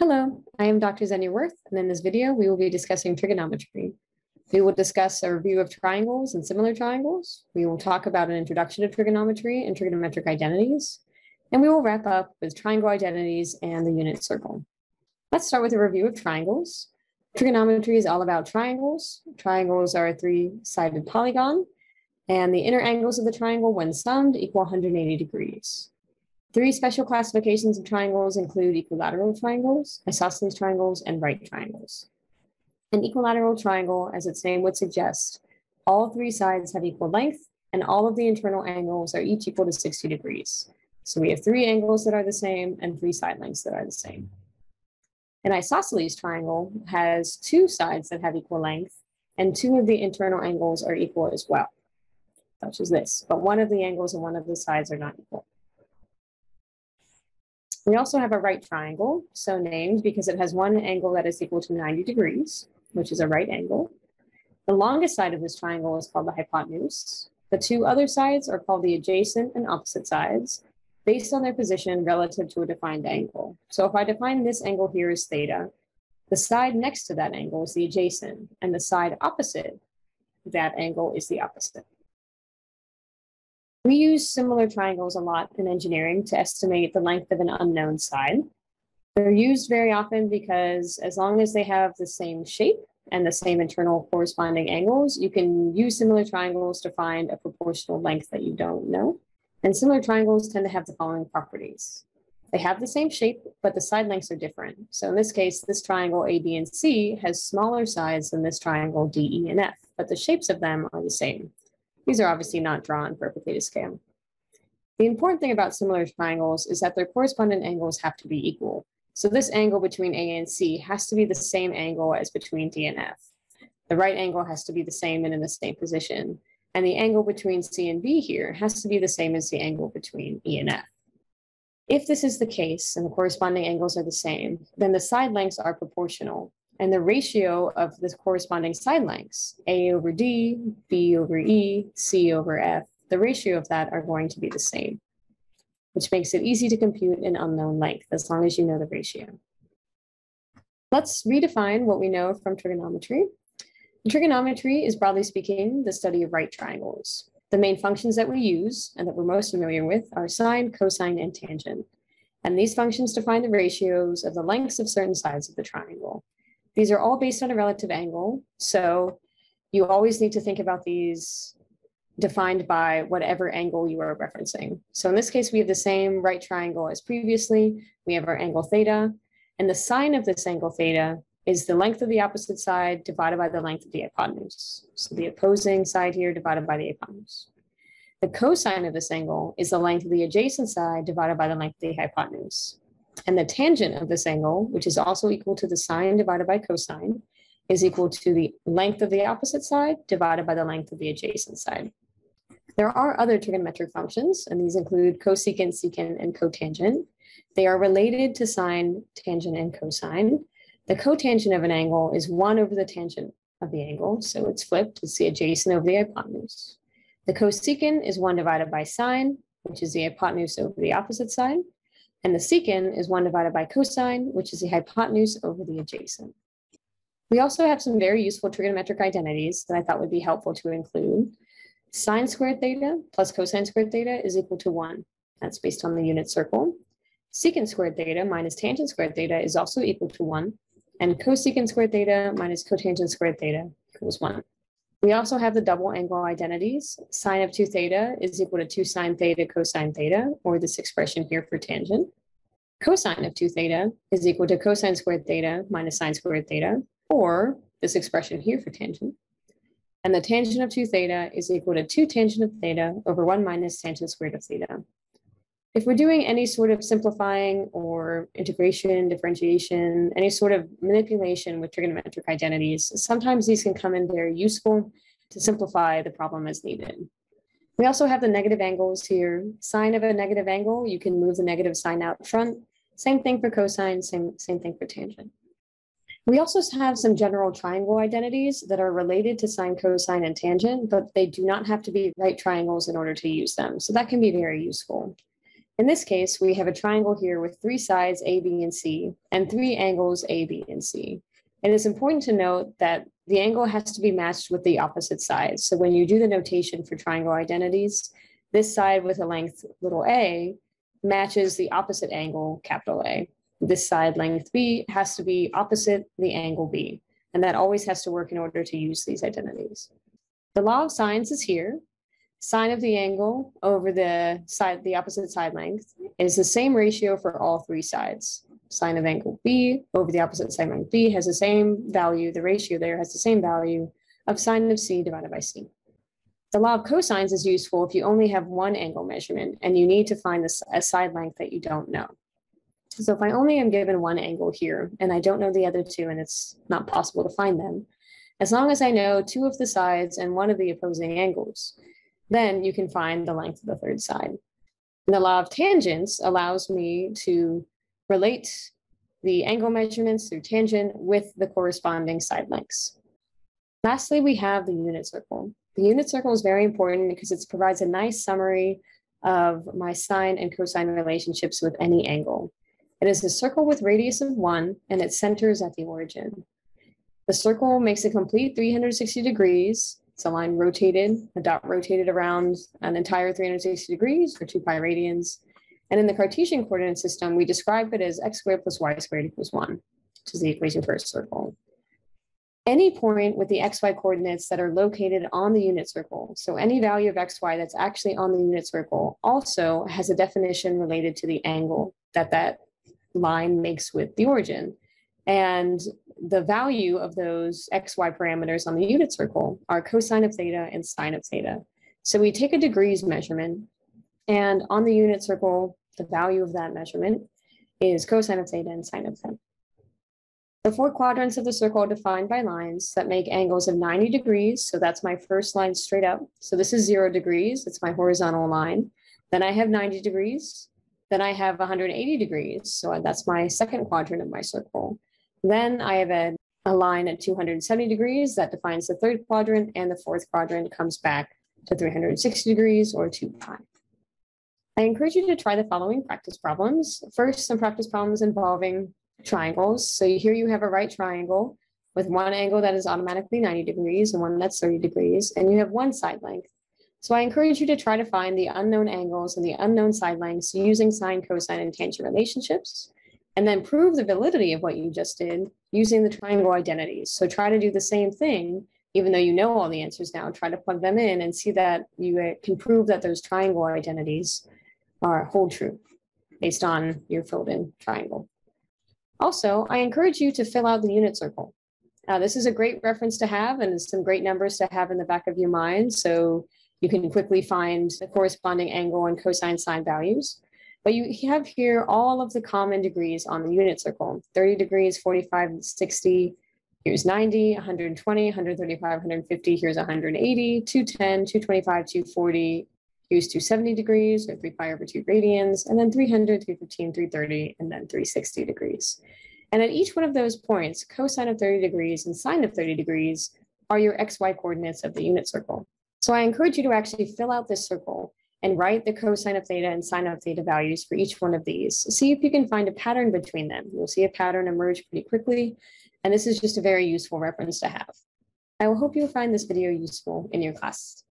Hello, I am Dr. Xenia Wirth, and in this video, we will be discussing trigonometry. We will discuss a review of triangles and similar triangles. We will talk about an introduction to trigonometry and trigonometric identities, and we will wrap up with triangle identities and the unit circle. Let's start with a review of triangles. Trigonometry is all about triangles. Triangles are a three-sided polygon, and the inner angles of the triangle, when summed, equal 180 degrees. Three special classifications of triangles include equilateral triangles, isosceles triangles, and right triangles. An equilateral triangle, as its name would suggest, all three sides have equal length, and all of the internal angles are each equal to 60 degrees. So we have three angles that are the same and three side lengths that are the same. An isosceles triangle has two sides that have equal length, and two of the internal angles are equal as well, such as this, but one of the angles and one of the sides are not equal. We also have a right triangle, so named because it has one angle that is equal to 90 degrees, which is a right angle. The longest side of this triangle is called the hypotenuse. The two other sides are called the adjacent and opposite sides, based on their position relative to a defined angle. So if I define this angle here as theta, the side next to that angle is the adjacent, and the side opposite that angle is the opposite. We use similar triangles a lot in engineering to estimate the length of an unknown side. They're used very often because as long as they have the same shape and the same internal corresponding angles, you can use similar triangles to find a proportional length that you don't know. And similar triangles tend to have the following properties. They have the same shape, but the side lengths are different. So in this case, this triangle A, B, and C has smaller sides than this triangle D, E, and F, but the shapes of them are the same. These are obviously not drawn perfectly to scale. The important thing about similar triangles is that their corresponding angles have to be equal. So this angle between A and C has to be the same angle as between D and F. The right angle has to be the same and in the same position. And the angle between C and B here has to be the same as the angle between E and F. If this is the case and the corresponding angles are the same, then the side lengths are proportional and the ratio of the corresponding side lengths, A over D, B over E, C over F, the ratio of that are going to be the same, which makes it easy to compute an unknown length as long as you know the ratio. Let's redefine what we know from trigonometry. Trigonometry is broadly speaking the study of right triangles. The main functions that we use and that we're most familiar with are sine, cosine, and tangent. And these functions define the ratios of the lengths of certain sides of the triangle. These are all based on a relative angle. So you always need to think about these defined by whatever angle you are referencing. So in this case, we have the same right triangle as previously. We have our angle theta, and the sine of this angle theta is the length of the opposite side divided by the length of the hypotenuse. So the opposing side here divided by the hypotenuse. The cosine of this angle is the length of the adjacent side divided by the length of the hypotenuse. And the tangent of this angle, which is also equal to the sine divided by cosine, is equal to the length of the opposite side divided by the length of the adjacent side. There are other trigonometric functions, and these include cosecant, secant, and cotangent. They are related to sine, tangent, and cosine. The cotangent of an angle is 1 over the tangent of the angle, so it's flipped. It's the adjacent over the hypotenuse. The cosecant is 1 divided by sine, which is the hypotenuse over the opposite side. And the secant is 1 divided by cosine, which is the hypotenuse over the adjacent. We also have some very useful trigonometric identities that I thought would be helpful to include. Sine squared theta plus cosine squared theta is equal to 1. That's based on the unit circle. Secant squared theta minus tangent squared theta is also equal to 1. And cosecant squared theta minus cotangent squared theta equals 1. We also have the double angle identities. Sine of 2 theta is equal to 2 sine theta cosine theta, or this expression here for tangent. Cosine of 2 theta is equal to cosine squared theta minus sine squared theta, or this expression here for tangent. And the tangent of 2 theta is equal to 2 tangent of theta over 1 minus tangent squared of theta. If we're doing any sort of simplifying or integration, differentiation, any sort of manipulation with trigonometric identities, sometimes these can come in very useful to simplify the problem as needed. We also have the negative angles here. Sine of a negative angle, you can move the negative sign out front. Same thing for cosine, same, same thing for tangent. We also have some general triangle identities that are related to sine, cosine, and tangent, but they do not have to be right triangles in order to use them. So that can be very useful. In this case, we have a triangle here with three sides, A, B, and C, and three angles, A, B, and C. It is important to note that the angle has to be matched with the opposite side. So when you do the notation for triangle identities, this side with a length little a matches the opposite angle, capital A. This side length B has to be opposite the angle B. And that always has to work in order to use these identities. The law of sines is here. Sine of the angle over the side, the opposite side length is the same ratio for all three sides. Sine of angle B over the opposite side length B has the same value, the ratio there has the same value of sine of C divided by C. The law of cosines is useful if you only have one angle measurement and you need to find a side length that you don't know. So if I only am given one angle here and I don't know the other two and it's not possible to find them, as long as I know two of the sides and one of the opposing angles, then you can find the length of the third side. And the law of tangents allows me to relate the angle measurements through tangent with the corresponding side lengths. Lastly, we have the unit circle. The unit circle is very important because it provides a nice summary of my sine and cosine relationships with any angle. It is a circle with radius of one and it centers at the origin. The circle makes a complete 360 degrees. It's a line rotated, a dot rotated around an entire 360 degrees or two pi radians. And in the Cartesian coordinate system, we describe it as x squared plus y squared equals one, which is the equation for a circle any point with the xy coordinates that are located on the unit circle, so any value of xy that's actually on the unit circle also has a definition related to the angle that that line makes with the origin. And the value of those xy parameters on the unit circle are cosine of theta and sine of theta. So we take a degrees measurement, and on the unit circle, the value of that measurement is cosine of theta and sine of theta. The four quadrants of the circle are defined by lines that make angles of 90 degrees. So that's my first line straight up. So this is zero degrees. It's my horizontal line. Then I have 90 degrees. Then I have 180 degrees. So that's my second quadrant of my circle. Then I have a, a line at 270 degrees that defines the third quadrant and the fourth quadrant comes back to 360 degrees or 2 pi. I encourage you to try the following practice problems. First, some practice problems involving triangles. So here you have a right triangle with one angle that is automatically 90 degrees and one that's 30 degrees, and you have one side length. So I encourage you to try to find the unknown angles and the unknown side lengths using sine, cosine, and tangent relationships, and then prove the validity of what you just did using the triangle identities. So try to do the same thing, even though you know all the answers now, try to plug them in and see that you uh, can prove that those triangle identities are hold true based on your filled in triangle. Also, I encourage you to fill out the unit circle. Uh, this is a great reference to have and some great numbers to have in the back of your mind. So you can quickly find the corresponding angle and cosine sine values. But you have here all of the common degrees on the unit circle, 30 degrees, 45, 60, here's 90, 120, 135, 150, here's 180, 210, 225, 240, here's 270 degrees or 3 pi over 2 radians, and then 300, 315, 330, and then 360 degrees. And at each one of those points, cosine of 30 degrees and sine of 30 degrees are your xy coordinates of the unit circle. So I encourage you to actually fill out this circle and write the cosine of theta and sine of theta values for each one of these. See if you can find a pattern between them. You'll see a pattern emerge pretty quickly, and this is just a very useful reference to have. I will hope you'll find this video useful in your class.